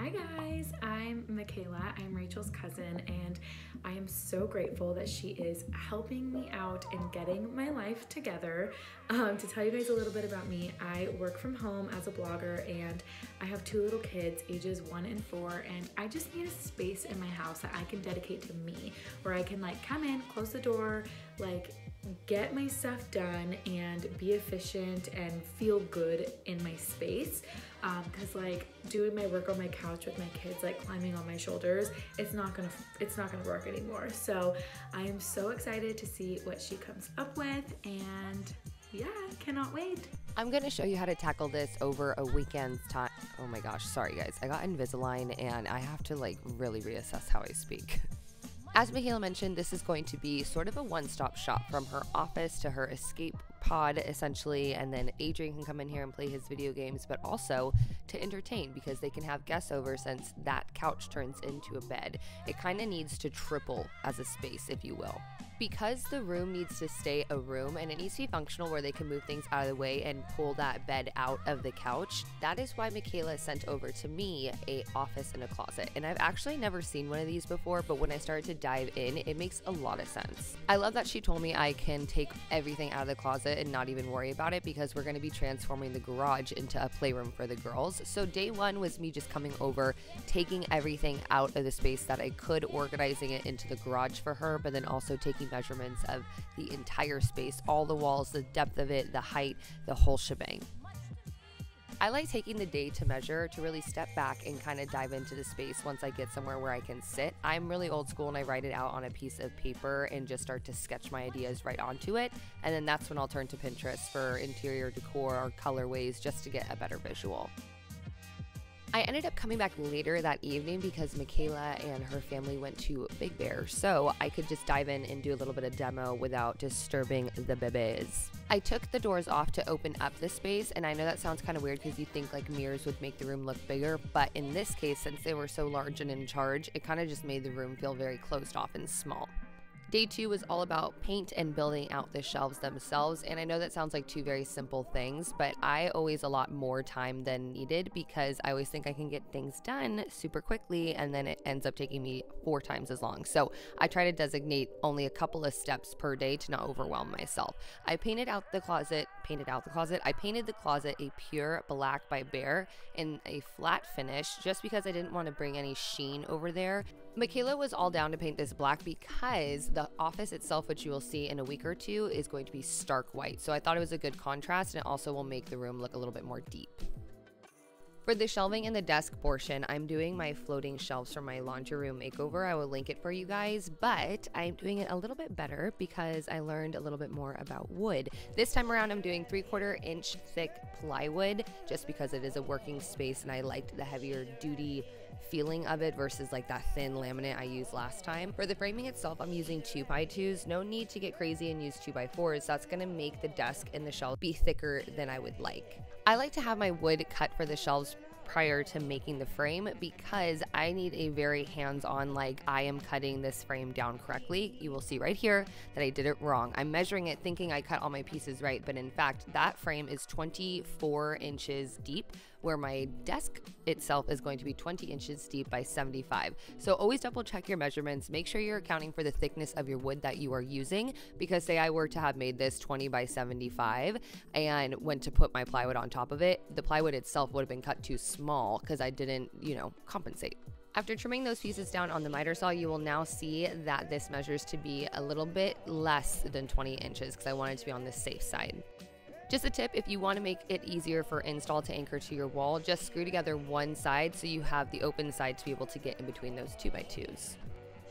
Hi guys, I'm Mikayla. I'm Rachel's cousin, and I am so grateful that she is helping me out and getting my life together. Um, to tell you guys a little bit about me, I work from home as a blogger, and I have two little kids, ages one and four, and I just need a space in my house that I can dedicate to me, where I can like come in, close the door, like get my stuff done and be efficient and feel good in my space because um, like doing my work on my couch with my kids like climbing on my shoulders it's not gonna it's not gonna work anymore so i am so excited to see what she comes up with and yeah I cannot wait I'm to show you how to tackle this over a weekend's time. Oh my gosh, sorry guys. I got Invisalign and I have to like really reassess how I speak. As Mikayla mentioned, this is going to be sort of a one stop shop from her office to her escape pod, essentially, and then Adrian can come in here and play his video games, but also to entertain because they can have guests over since that couch turns into a bed. It kind of needs to triple as a space, if you will because the room needs to stay a room and it needs to be functional where they can move things out of the way and pull that bed out of the couch that is why mikayla sent over to me a office and a closet. And i've actually never seen one of these before but when i started to dive in it makes a lot of sense. I love that she told me i can take everything out of the closet and not even worry about it because we're going to be transforming the garage into a playroom for the girls. So day one was me just coming over taking everything out of the space that i could organizing it into the garage for her but then also taking measurements of the entire space, all the walls, the depth of it, the height, the whole shebang. I like taking the day to measure to really step back and kind of dive into the space once I get somewhere where I can sit. I'm really old school and I write it out on a piece of paper and just start to sketch my ideas right onto it. And then that's when I'll turn to Pinterest for interior decor or colorways just to get a better visual. I ended up coming back later that evening because Mikayla and her family went to Big Bear, so I could just dive in and do a little bit of demo without disturbing the bebes. I took the doors off to open up the space, and I know that sounds kind of weird because you think like mirrors would make the room look bigger, but in this case, since they were so large and in charge, it kind of just made the room feel very closed off and small. Day two was all about paint and building out the shelves themselves. And I know that sounds like two very simple things, but I always a lot more time than needed because I always think I can get things done super quickly and then it ends up taking me four times as long. So I try to designate only a couple of steps per day to not overwhelm myself. I painted out the closet, painted out the closet. I painted the closet a pure black by Behr in a flat finish just because I didn't want to bring any sheen over there. Mikayla was all down to paint this black because the office itself, which you will see in a week or two, is going to be stark white. So I thought it was a good contrast and it also will make the room look a little bit more deep. For the shelving and the desk portion, I'm doing my floating shelves from my laundry room makeover. I will link it for you guys, but I'm doing it a little bit better because I learned a little bit more about wood. This time around, I'm doing three quarter inch thick plywood just because it is a working space and I liked the heavier duty feeling of it versus like that thin laminate I used last time. For the framing itself, I'm using 2x2s. No need to get crazy and use 2x4s. That's gonna make the desk and the shelf be thicker than I would like. I like to have my wood cut for the shelves prior to making the frame because I need a very hands-on like I am cutting this frame down correctly. You will see right here that I did it wrong. I'm measuring it thinking I cut all my pieces right, but in fact that frame is 24 inches deep where my desk itself is going to be 20 inches deep by 75. So always double check your measurements. Make sure you're accounting for the thickness of your wood that you are using because say I were to have made this 20 by 75 and went to put my plywood on top of it, the plywood itself would have been cut too small because I didn't, you know, compensate. After trimming those pieces down on the miter saw, you will now see that this measures to be a little bit less than 20 inches because I wanted to be on the safe side. Just a tip, if you want to make it easier for install to anchor to your wall, just screw together one side so you have the open side to be able to get in between those 2x2s.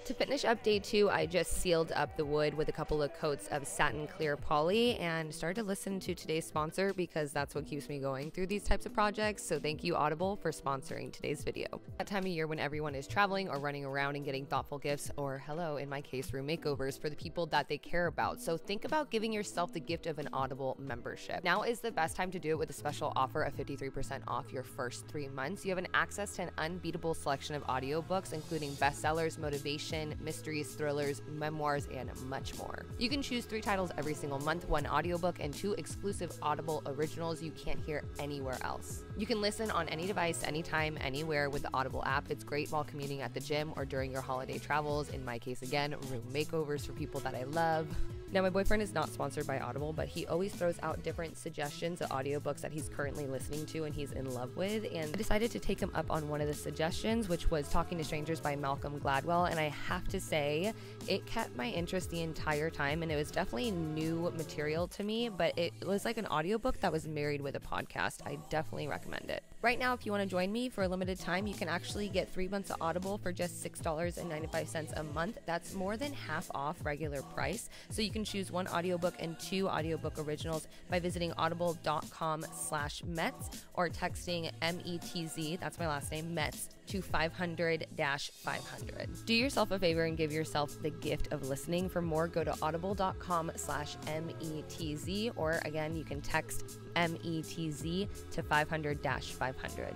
To finish up day two, I just sealed up the wood with a couple of coats of satin clear poly and started to listen to today's sponsor because that's what keeps me going through these types of projects. So thank you Audible for sponsoring today's video. That time of year when everyone is traveling or running around and getting thoughtful gifts or hello, in my case, room makeovers for the people that they care about. So think about giving yourself the gift of an Audible membership. Now is the best time to do it with a special offer of 53% off your first three months. You have an access to an unbeatable selection of audiobooks, including bestsellers, motivation, fiction, mysteries, thrillers, memoirs, and much more. You can choose three titles every single month, one audiobook, and two exclusive Audible originals you can't hear anywhere else. You can listen on any device, anytime, anywhere with the Audible app. It's great while commuting at the gym or during your holiday travels. In my case, again, room makeovers for people that I love. Now, my boyfriend is not sponsored by Audible, but he always throws out different suggestions of audiobooks that he's currently listening to and he's in love with. And I decided to take him up on one of the suggestions, which was Talking to Strangers by Malcolm Gladwell. And I have to say, it kept my interest the entire time. And it was definitely new material to me, but it was like an audiobook that was married with a podcast. I definitely recommend it. Right now, if you want to join me for a limited time, you can actually get three months of Audible for just $6.95 a month. That's more than half off regular price. So you can choose one audiobook and two audiobook originals by visiting audible.com slash Metz or texting M-E-T-Z, that's my last name, Metz, to 500 500. Do yourself a favor and give yourself the gift of listening. For more, go to audible.com slash M-E-T-Z or again, you can text M-E-T-Z to 500 500.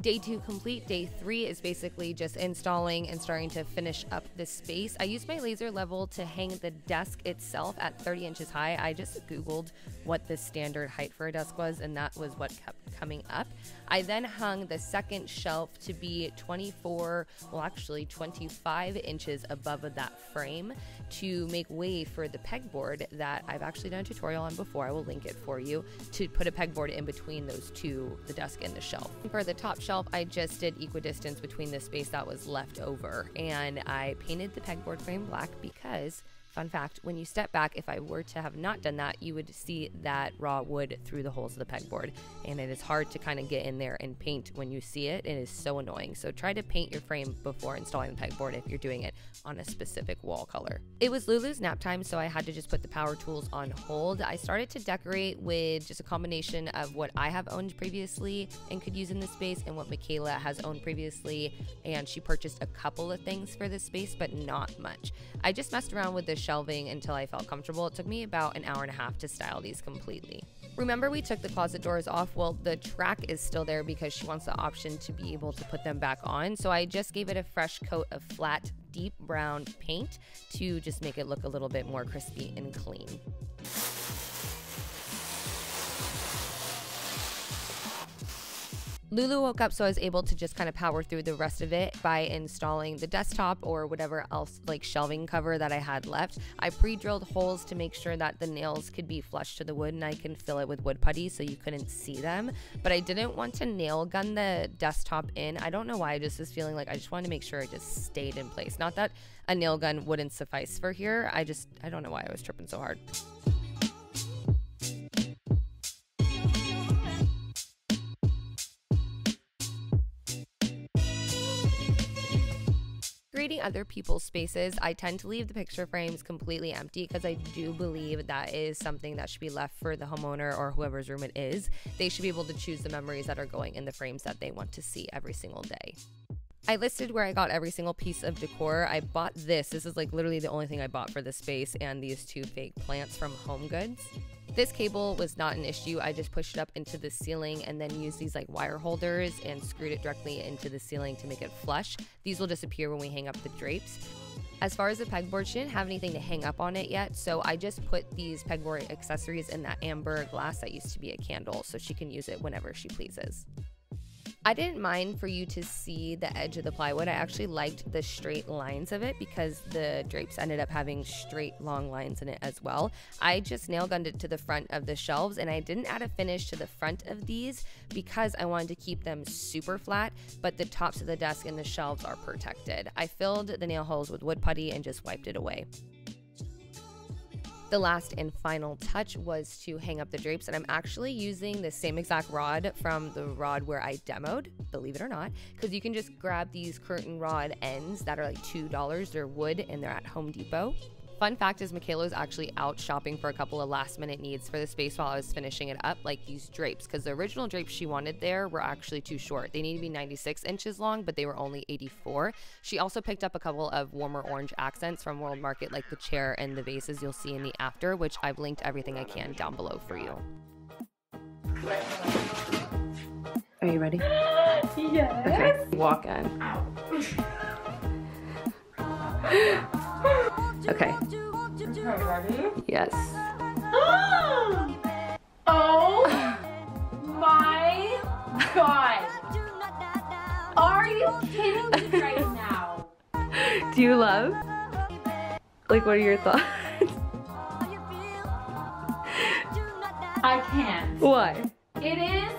Day two complete. Day three is basically just installing and starting to finish up the space. I used my laser level to hang the desk itself at 30 inches high. I just Googled what the standard height for a desk was, and that was what kept coming up. I then hung the second shelf to be 24, well, actually 25 inches above that frame to make way for the pegboard that I've actually done a tutorial on before. I will link it for you to put a pegboard in between those two, the desk and the shelf. For the top shelf, I just did equidistance between the space that was left over and I painted the pegboard frame black because Fun fact when you step back, if I were to have not done that, you would see that raw wood through the holes of the pegboard. And it is hard to kind of get in there and paint when you see it. It is so annoying. So try to paint your frame before installing the pegboard if you're doing it on a specific wall color. It was Lulu's nap time, so I had to just put the power tools on hold. I started to decorate with just a combination of what I have owned previously and could use in the space and what Mikayla has owned previously. And she purchased a couple of things for this space, but not much. I just messed around with the shelving until I felt comfortable. It took me about an hour and a half to style these completely. Remember, we took the closet doors off? Well, the track is still there because she wants the option to be able to put them back on. So I just gave it a fresh coat of flat, deep brown paint to just make it look a little bit more crispy and clean. Lulu woke up, so I was able to just kind of power through the rest of it by installing the desktop or whatever else like shelving cover that I had left. I pre-drilled holes to make sure that the nails could be flush to the wood and I can fill it with wood putty so you couldn't see them. But I didn't want to nail gun the desktop in. I don't know why, I just was feeling like I just wanted to make sure it just stayed in place. Not that a nail gun wouldn't suffice for here. I just, I don't know why I was tripping so hard. Creating other people's spaces, I tend to leave the picture frames completely empty because I do believe that is something that should be left for the homeowner or whoever's room it is. They should be able to choose the memories that are going in the frames that they want to see every single day. I listed where I got every single piece of decor. I bought this. This is like literally the only thing I bought for this space and these two fake plants from Home Goods. This cable was not an issue. I just pushed it up into the ceiling and then used these like wire holders and screwed it directly into the ceiling to make it flush. These will disappear when we hang up the drapes. As far as the pegboard, she didn't have anything to hang up on it yet, so I just put these pegboard accessories in that amber glass that used to be a candle so she can use it whenever she pleases. I didn't mind for you to see the edge of the plywood. I actually liked the straight lines of it because the drapes ended up having straight long lines in it as well. I just nail gunned it to the front of the shelves and I didn't add a finish to the front of these because I wanted to keep them super flat, but the tops of the desk and the shelves are protected. I filled the nail holes with wood putty and just wiped it away. The last and final touch was to hang up the drapes, and I'm actually using the same exact rod from the rod where I demoed, believe it or not, because you can just grab these curtain rod ends that are like $2. They're wood and they're at Home Depot. Fun fact is Mikayla was actually out shopping for a couple of last minute needs for the space while I was finishing it up, like these drapes, because the original drapes she wanted there were actually too short. They need to be 96 inches long, but they were only 84. She also picked up a couple of warmer orange accents from World Market, like the chair and the vases you'll see in the after, which I've linked everything I can down below for you. Are you ready? Yes. Okay, walk in. Okay. Okay, ready? Yes. oh my god. Are you kidding me right now? Do you love? Like, what are your thoughts? I can't. Why? It is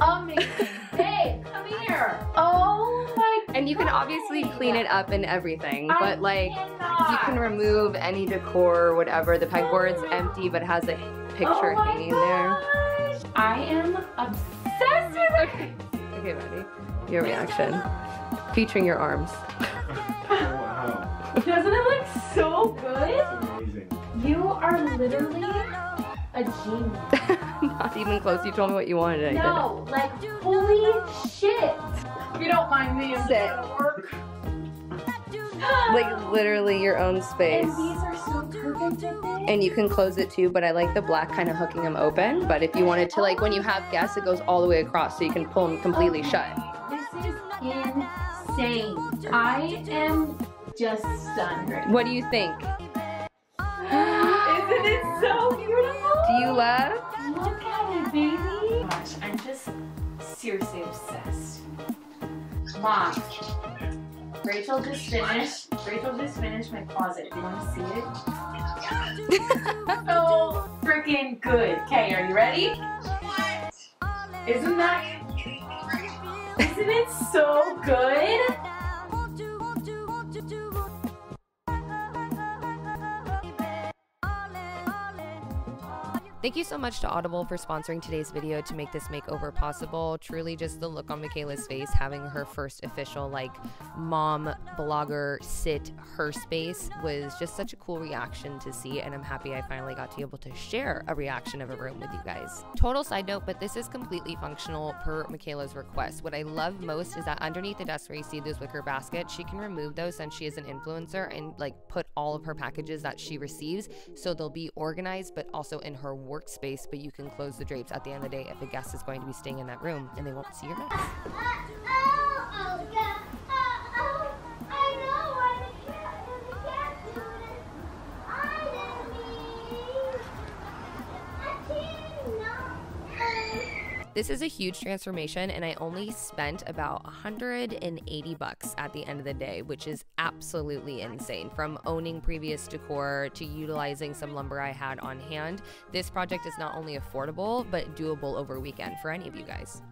amazing. Babe, come here. Oh my And you can obviously clean it up and everything, I but like, cannot. You can remove any decor or whatever. The pegboard's empty, but it has a picture oh my hanging there. gosh. I am obsessed with it. Okay, ready? Your reaction. Featuring your arms. Wow. Doesn't it look so good? Amazing. You are literally a genius. Not even close. You told me what you wanted. and I No, like holy shit. If you don't mind me, I'm Sit. Gonna work. did. Like literally your own space. and these are so perfect. And you can close it too, but I like the black kind of hooking them open. But if you wanted to, like when you have guests, it goes all the way across so you can pull them completely shut. This is insane. I am just stunned right What do you think? Isn't it so beautiful? Do you love? Look at it, baby. Gosh, I'm just seriously obsessed. Mom, Rachel just finished. Rachel just finished my closet. Do you want to see it? so freaking good. Okay, are you ready? Isn't that? Isn't it so good? Thank you so much to Audible for sponsoring today's video to make this makeover possible. Truly, just the look on Mikayla's face, having her first official, like, mom blogger sit her space was just such a cool reaction to see. And I'm happy I finally got to be able to share a reaction of a room with you guys. Total side note, but this is completely functional per Mikayla's request. What I love most is that underneath the desk where you see those wicker baskets, she can remove those since she is an influencer and, like, put all of her packages that she receives so they'll be organized, but also in her workspace. But you can close the drapes at the end of the day if a guest is going to be staying in that room and they won't see your mess. This is a huge transformation, and I only spent about 180 bucks at the end of the day, which is absolutely insane. From owning previous decor to utilizing some lumber I had on hand, this project is not only affordable but doable over weekend for any of you guys.